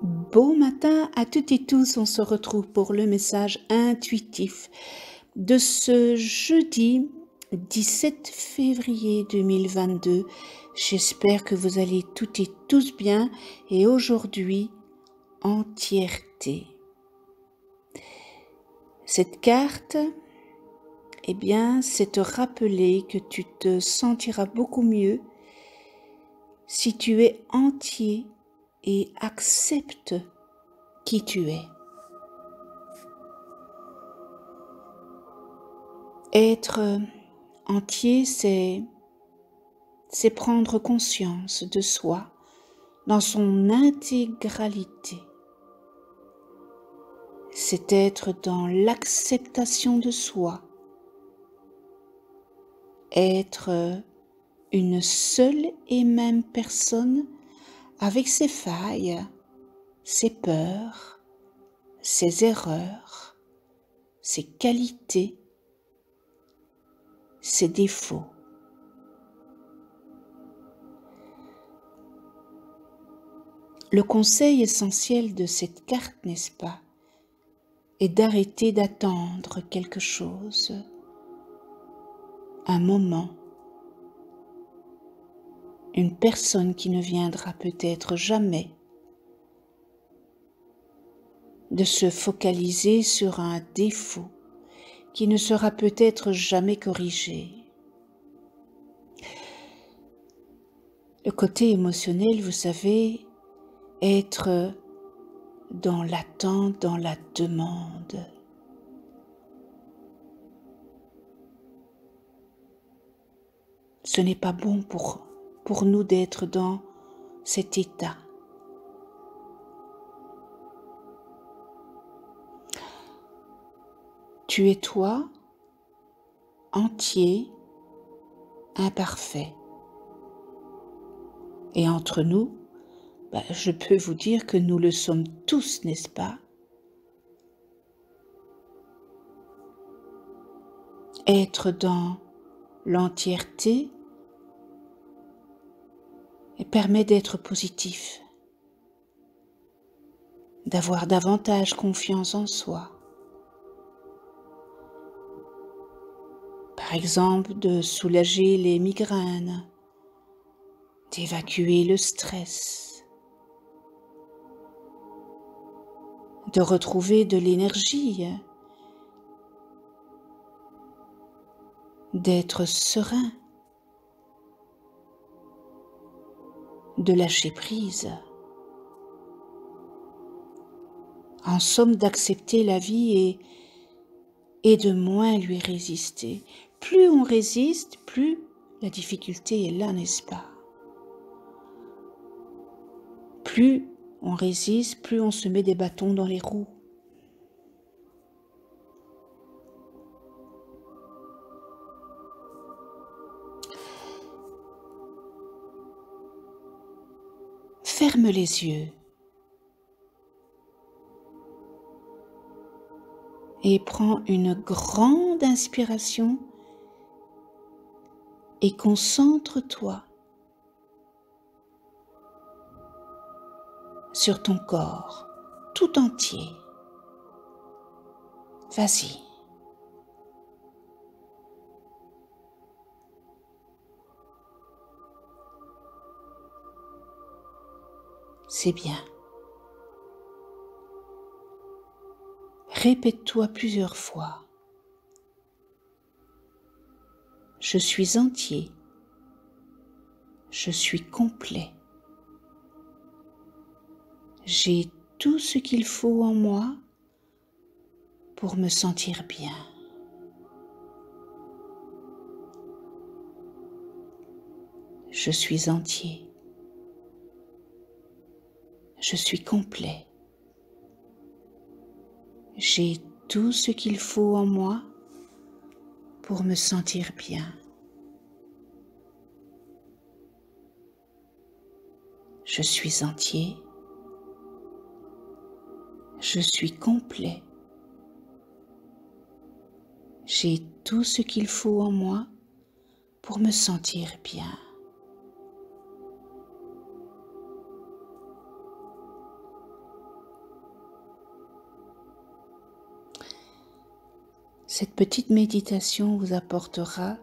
Bon matin à toutes et tous, on se retrouve pour le message intuitif de ce jeudi 17 février 2022. J'espère que vous allez toutes et tous bien et aujourd'hui, entièreté. Cette carte, eh bien, c'est te rappeler que tu te sentiras beaucoup mieux si tu es entier et accepte qui tu es. Être entier, c'est c'est prendre conscience de soi dans son intégralité. C'est être dans l'acceptation de soi. Être une seule et même personne avec ses failles, ses peurs, ses erreurs, ses qualités, ses défauts. Le conseil essentiel de cette carte, n'est-ce pas, est d'arrêter d'attendre quelque chose, un moment, une personne qui ne viendra peut-être jamais, de se focaliser sur un défaut qui ne sera peut-être jamais corrigé. Le côté émotionnel, vous savez, être dans l'attente, dans la demande. Ce n'est pas bon pour pour nous d'être dans cet état. Tu es toi, entier, imparfait. Et entre nous, bah, je peux vous dire que nous le sommes tous, n'est-ce pas? Être dans l'entièreté, et permet d'être positif, d'avoir davantage confiance en soi. Par exemple, de soulager les migraines, d'évacuer le stress, de retrouver de l'énergie, d'être serein. De lâcher prise. En somme, d'accepter la vie et, de moins lui résister. Plus on résiste, plus la difficulté est là, n'est-ce pas? Plus on résiste, plus on se met des bâtons dans les roues. Ferme les yeux et prends une grande inspiration et concentre-toi sur ton corps tout entier. Vas-y. C'est bien. Répète-toi plusieurs fois. Je suis entier. Je suis complet. J'ai tout ce qu'il faut en moi pour me sentir bien. Je suis entier je suis complet. J'ai tout ce qu'il faut en moi pour me sentir bien. Je suis entier. Je suis complet. J'ai tout ce qu'il faut en moi pour me sentir bien. Cette petite méditation vous apportera,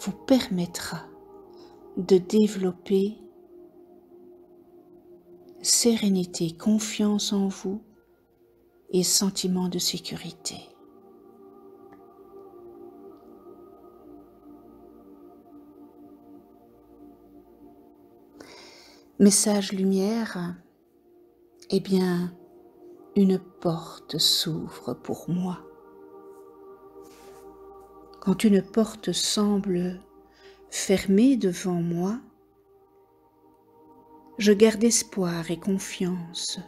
vous permettra de développer sérénité, confiance en vous et sentiment de sécurité. Message lumière, eh bien, une porte s'ouvre pour moi. Quand une porte semble fermée devant moi, je garde espoir et confiance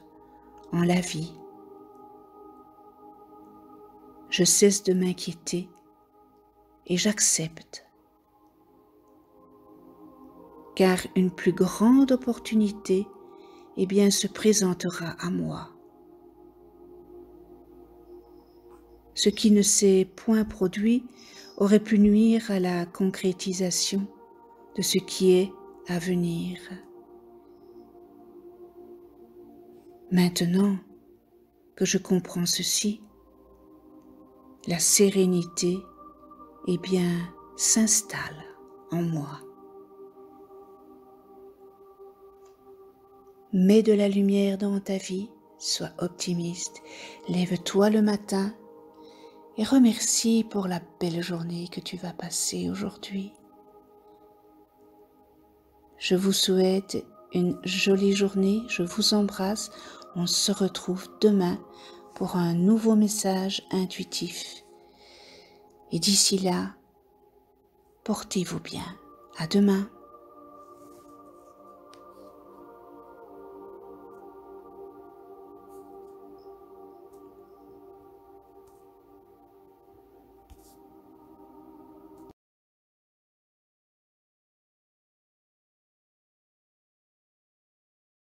en la vie. Je cesse de m'inquiéter et j'accepte, car une plus grande opportunité eh bien, se présentera à moi. Ce qui ne s'est point produit aurait pu nuire à la concrétisation de ce qui est à venir. Maintenant que je comprends ceci, la sérénité, eh bien, s'installe en moi. Mets de la lumière dans ta vie, sois optimiste, lève-toi le matin et remercie pour la belle journée que tu vas passer aujourd'hui. Je vous souhaite une jolie journée, je vous embrasse, on se retrouve demain pour un nouveau message intuitif. Et d'ici là, portez-vous bien. À demain.